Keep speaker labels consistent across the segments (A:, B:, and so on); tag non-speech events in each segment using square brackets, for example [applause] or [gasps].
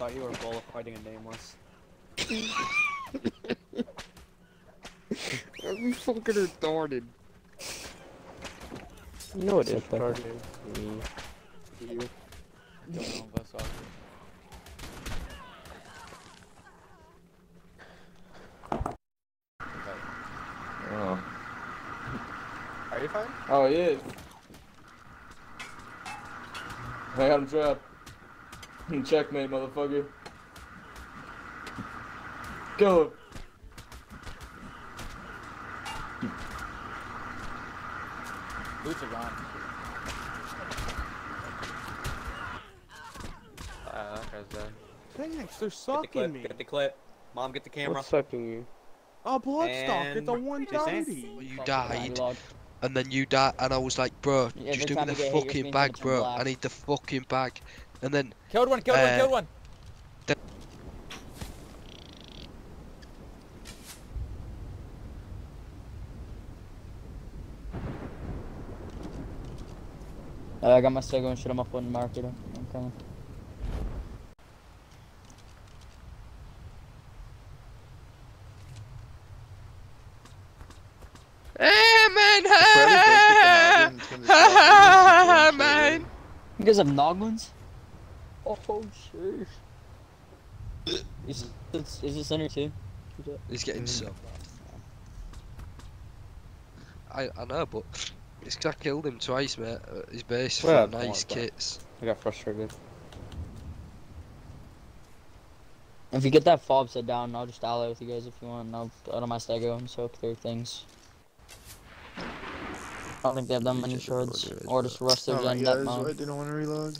A: I thought you were fighting a nameless. [laughs]
B: I'm fucking retarded.
C: You know what is
B: Except that-
C: retarded? Me.
B: You.
A: Don't know, that's awkward.
B: Oh.
A: Are you fine?
B: Oh, yeah. I got him trapped. Checkmate, motherfucker. Kill him.
A: Boots are gone.
D: Ah, that guy's dead.
E: Thanks, they're
D: Get the
E: sucking
D: clip.
E: me.
D: Get the clip. Mom, get the camera.
C: What's sucking you?
E: Oh, Bloodstock, it's a
D: And-
E: 190.
F: You died, and then you died, and I was like, bro,
G: Yeah,
F: just
G: every
F: give me the
G: you get hit, your
F: fucking bag, bro. I need the fucking bag. And then,
A: Killed one, killed one,
F: Uh,
A: killed one.
G: Uh, I got my Stego and shit on my foot and market. I'm coming.
F: hey man,
B: Probably
F: man.
G: You guys have Noglins? Oh, shit. Is, is, is this center too?
F: He's getting mm. so. bad. I I know, but it's 'cause I killed him twice, mate. At his base
C: Well,
F: for nice
C: worry about it.
F: kits.
C: I got frustrated.
G: If you get that fob set down, I'll just ally with you guys if you want. and I'll out of my Stego and soak through things. I don't think they have that many shards. Or just rush their
B: Alright,
G: gen that
B: guys,
G: mode.
B: I didn't want to reload.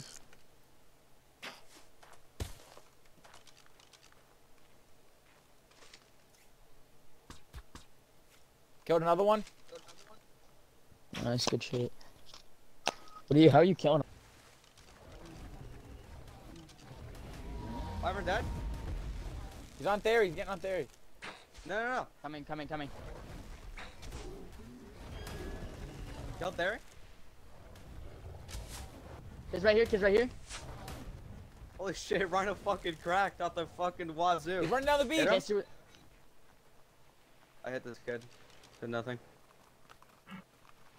A: Killed another one.
G: Nice, good shit. What are you? How are you killing him?
D: Wyvern dead?
A: He's on theory, he's getting on theory.
D: No, no, no.
G: Coming, coming, coming.
D: Killed Theory?
G: Kids right here. Kids right here.
D: Holy shit, Rhino fucking cracked out the fucking wazoo.
A: He's running down the beach.
D: Hit him?
G: Can't see what-
D: I hit this kid. Did nothing.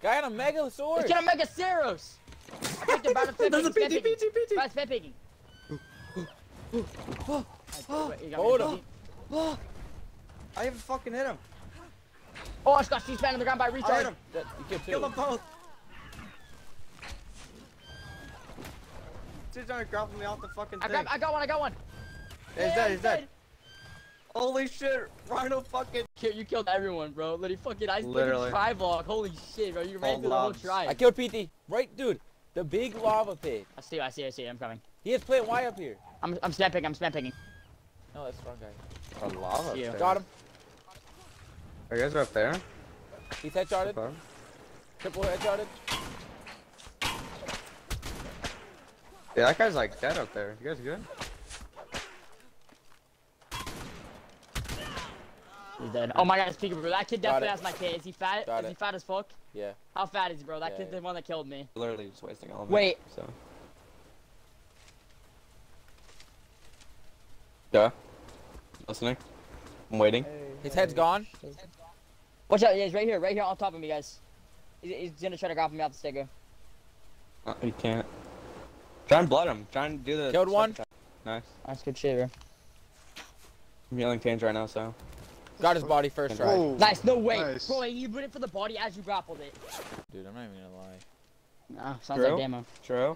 A: Guy on a mega
G: He's
A: sword.
G: gonna make [laughs] a Ceros. [gasps] I picked him. Brad,
D: There's a
G: spam
D: PT,
G: picking.
D: PT, PT.
G: Brad, spam picking.
A: Hold him.
D: I even fucking hit him.
G: Oh, I just got C-SPAN on the ground by
D: I hit him.
A: That- You
D: Kill them both. Dude's trying to grapple me off the fucking
G: I
D: thing.
G: got, I got one. I got one.
D: Yeah, he's dead, he's dead. Holy shit, Rhino fucking.
G: Kill- You killed everyone, bro. Literally, fucking I
D: Literally.
G: Literally. tri-block. Holy shit, bro. You ran
D: All
G: through the whole
D: lobs.
G: tribe.
A: I killed PT. Right, dude. The big lava pit.
G: I see, I see, I see. I'm coming.
A: He has plant Y up here.
G: I'm, I'm spam picking. I'm spam picking.
A: No, that's the wrong guy.
D: A lava.
G: Yeah.
D: pit.
A: Got him.
D: Are you guys up there?
A: He's headshotted.
D: Okay.
A: Triple headshotted.
D: Yeah, that guy's like dead up there. You guys good?
G: He's dead. Oh my god, it's Peekaboo. That kid
A: Got
G: definitely has my kid. Is he fat?
A: Got
G: is he fat as fuck?
A: Yeah.
G: How fat is he, bro? That
A: Yeah,
G: kid's
A: yeah.
G: the one that killed me.
D: Literally just wasting all of it.
G: Wait.
D: So. Yeah. Listening. I'm waiting.
A: His head's gone.
G: Watch out, yeah, he's right here, right here on top of me, guys. He's, he's gonna try to grab me out the sticker.
D: Uh, you can't. Try and blood him. Try and do the.
A: Killed one.
D: second time. Nice.
G: That's good shit, bro.
D: I'm healing Tange right now, so.
A: Got his body first try.
B: Oh,
G: Nice, no way.
B: Nice.
G: Bro, you put it for the body as you grappled it.
A: Dude, I'm not even gonna lie.
G: Nah, sounds
D: True.
G: like demo.
D: True.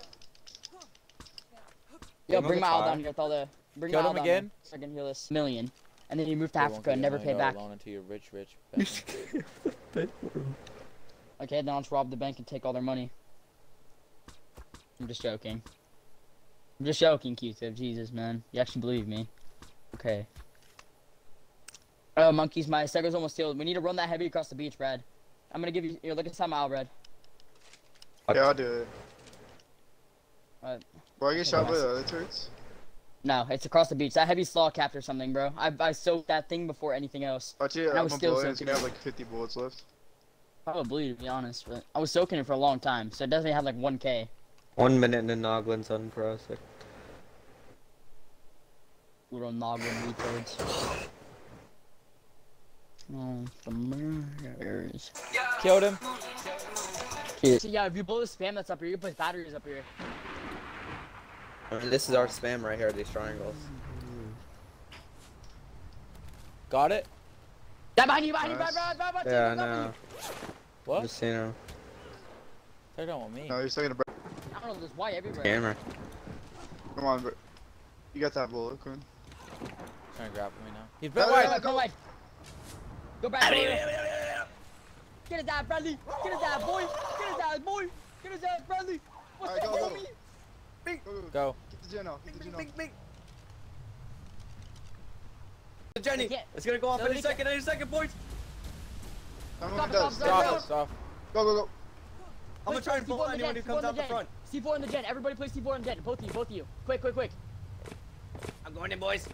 G: Yo,
D: Demo's
G: bring my owl down here with all the. Bring
A: Killed
G: my
A: him again?
G: So I can heal this million. And then you move to
A: They
G: Africa and
A: give
G: never
A: you
G: pay
A: money
G: back.
A: Loan until you're rich, rich. [laughs] peasant.
G: Okay, then let's rob the bank and take all their money. I'm just joking. I'm just joking, Q-Tip. Jesus, man. You actually believe me. Okay. Oh, monkeys, my Stego's almost healed. We need to run that heavy across the beach, Brad. I'm gonna give you. Here, look at some out, Brad.
B: Yeah, I'll do it.
G: Alright.
B: Will I get shot by the other turrets?
G: No, it's across the beach. That heavy slaw capped or something, bro. I, I soaked that thing before anything else.
B: Watch it,
G: And I
B: I'm
G: was
B: gonna
G: still
B: blow it. It's gonna have like 50 bullets left.
G: Probably, to be honest, but I was soaking it for a long time, so it doesn't have like 1k.
D: One minute in the Noglin's unprocessed.
G: Little noggin retards. The murders.
A: Killed him.
G: So yeah, if you blow the spam that's up here, you can put batteries up here.
D: This is our spam right here, these triangles.
A: Got it.
G: Yeah, behind you, behind you,
B: Nice.
G: behind you, behind you,
D: Yeah, I
G: behind you, behind
D: know.
A: What?
D: I'm just seeing him.
A: They don't want me.
B: No, he's taking a break.
G: you. I don't know, there's white everywhere.
D: Camera.
B: Come on, bro. You got that bullet, Quinn.
A: Trying to grapple me now. He's
B: No,
A: been
B: no,
A: wide.
B: no,
G: Go, go wide. Go back. Get his ass, Bradley. Get his ass, boy. Get his ass, boy. Get his ass, Bradley. What's
B: Alright,
G: that,
B: go, go.
G: homie?
B: Go, go, go.
A: Go.
B: Get the gen off. Get the gen off.
D: Jenny,
G: They can't-
D: it's gonna go off
G: No,
D: any
G: they
D: second, any second, boys.
G: Stop
B: when
G: it,
B: it does.
G: stop
A: Stop
G: go.
A: Stop.
B: Go, go, go.
D: I'm gonna try and pull anyone who comes
G: on
D: out the front.
G: C4 in the gen. Everybody play C4 in the gen. Both of you, both of you. Quick, quick, quick.
D: I'm going in, boys.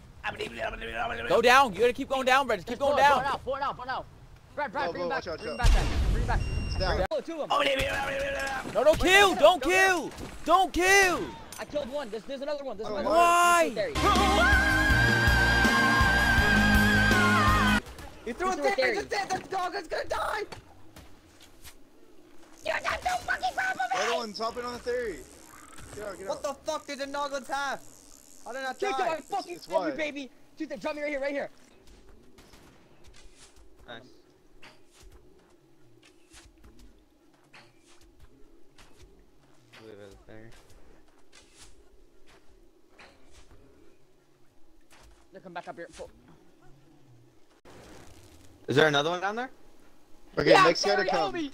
A: Go down. You gotta keep going down, Brad. Just keep going down.
G: Pull it out, pull it out, pull it out. Brad, Brad, bring
B: go,
G: him back. Bring him back, Brad. Bring him back.
B: It's down.
G: Pull it, two.
A: No, don't kill. Don't
G: don't
A: kill. Don't kill.
G: I killed one. There's, there's another one. There's
B: Oh,
G: another
A: why?
G: one. There's two
D: He threw a
G: threw a
D: theory.
G: theory.
D: That dog is gonna die.
B: The other one's hopping on the theory. Get out, get
D: What the fuck did the Noglins have? How did I not
G: Dude,
D: die?
G: I fucking
B: it's
G: killed you, baby. Dude, they drop me right here, right here.
D: Nice. Leave it there.
G: They come back up here. Pull.
D: Is there another one down there?
B: Okay,
G: yeah,
B: next guy to
G: sorry,
B: come.
G: homie.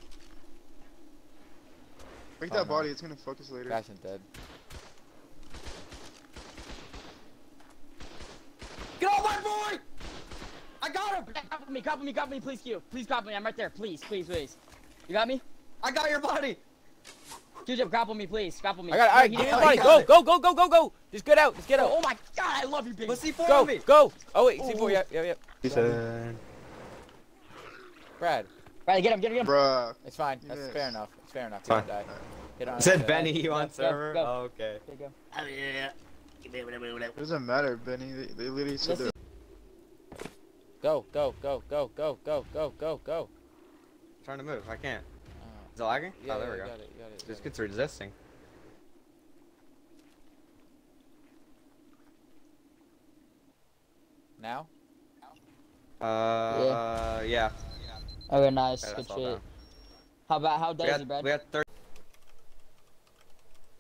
B: Break
A: Oh,
B: that
A: no.
B: body, it's gonna focus later.
A: Bastion's dead.
G: Get off my boy! I got him! Copy me, copy me, copy me, please, Q. Please copy me, I'm right there. Please, please, please. You got me?
D: I got your body.
G: Dude, grapple me, please. Grapple me.
A: I got it. All right,
G: No,
A: give
G: he
A: me the
G: didn't.
A: Go, go, go, go, go, go. Just get out. Just get
G: Oh,
A: out.
G: oh my god, I love you, baby.
D: What's C4
A: Go,
D: on me?
A: go. Oh wait,
G: Oh.
A: C4. Yep, yep, yep.
D: He said.
A: Brad,
G: Right, get him, get him, get him.
B: Bruh.
A: it's fine. That's
B: Yes.
A: fair enough. It's fair enough.
D: Fine.
A: Don't die. Hit on it.
D: Said Benny, you on
G: Go,
D: server?
G: go.
D: Oh, okay.
G: There you go.
B: It doesn't matter, Benny. They, they literally said
G: Let's
B: that.
A: Go, go, go, go, go, go, go, go, go.
D: trying to move. I can't.
A: Uh,
D: Is it lagging?
A: yeah,
D: oh, there
A: yeah,
D: we go.
A: Got it, got it,
D: This
A: got
D: kid's resisting.
A: Now?
D: Uh, yeah.
G: Okay, nice.
D: Okay,
G: Good shit. How about, how
D: We
G: does he,
D: got,
G: Brad?
D: we got 30.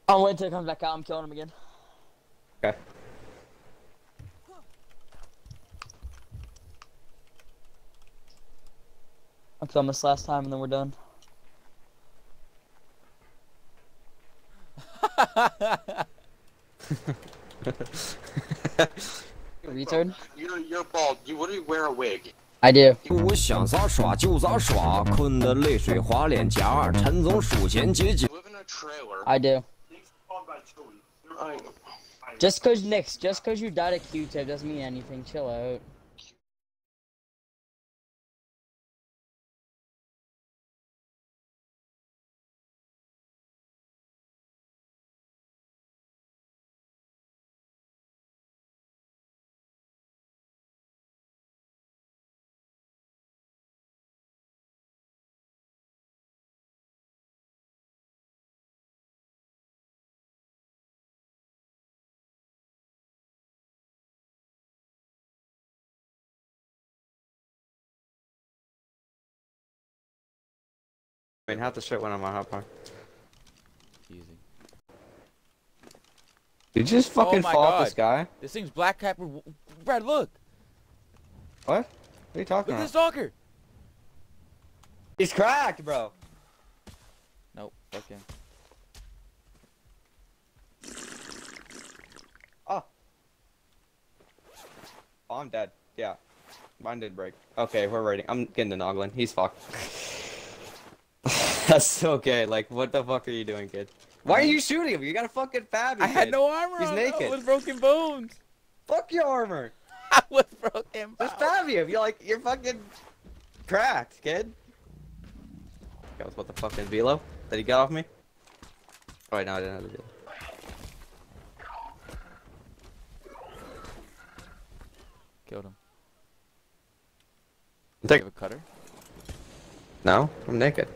G: I'll wait until he comes back out. I'm killing him again.
D: Okay.
G: I'll kill him this last time and then we're done. [laughs] Retard.
C: You're you're bald. You wouldn't wear a wig.
G: I do.
H: 我想咋耍就咋耍，困得泪水滑脸颊，陈总数钱接近
C: You。live in a trailer.
G: I do. Just cause Nix, just cause you died at Q-tip doesn't mean anything. Chill out.
D: I mean, half the shit went on my hot bar.
A: Easy.
D: Did you just fucking
A: Oh my
D: fall off this
A: God.
D: guy?
A: This thing's black cap. Brad, look.
D: What? What are you talking about?
A: Look at this
D: about?
A: stalker.
D: He's cracked, bro.
A: Nope. Fuck him.
D: Oh. Oh, I'm dead. Yeah. Mine did break. Okay, we're raiding. I'm getting the Noglin. He's fucked. [laughs] That's okay. Like, what the fuck are you doing, kid? Why are you shooting him? You got a fucking fab.
A: I had no armor
D: He's naked.
A: Was broken bones.
D: Fuck your armor. [laughs]
A: I was broken bones.
D: Just fab you. You're like, you're fucking cracked, kid. That was what the fucking velo that he got off me. Oh, wait, no, I didn't have the velo.
A: Killed him.
D: Take-
A: a cutter?
D: No, I'm naked.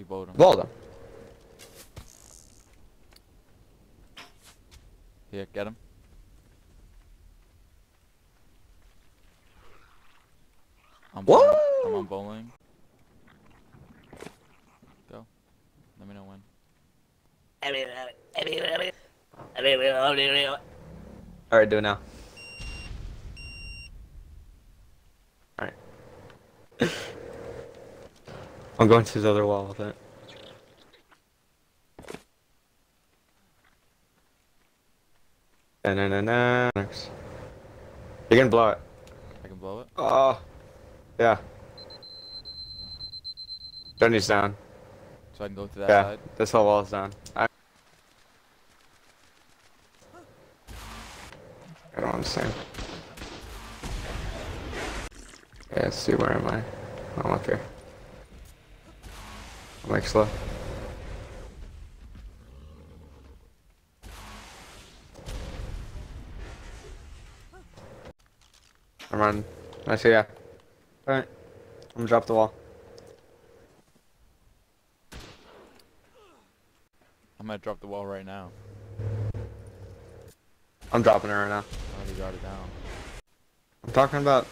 A: You bowled him.
D: Bowled him.
A: Here, get him. I'm bowling. I'm on bowling. Go. Let me know when.
D: Alright, do it now. Alright. [laughs] I'm going to the other wall with it. Na na na na. You can blow it.
A: I can blow it.
D: Oh. Yeah. Journey's down.
A: So I can go to that
D: yeah,
A: side.
D: this whole wall's down. I, I don't understand. Yeah, let's see, where am I? I'm up here. I'm like slow. I'm running. I see ya. Alright. I'm gonna drop the wall.
A: I'm gonna drop the wall right now.
D: I'm dropping it right now.
A: I already got it down.
D: I'm talking about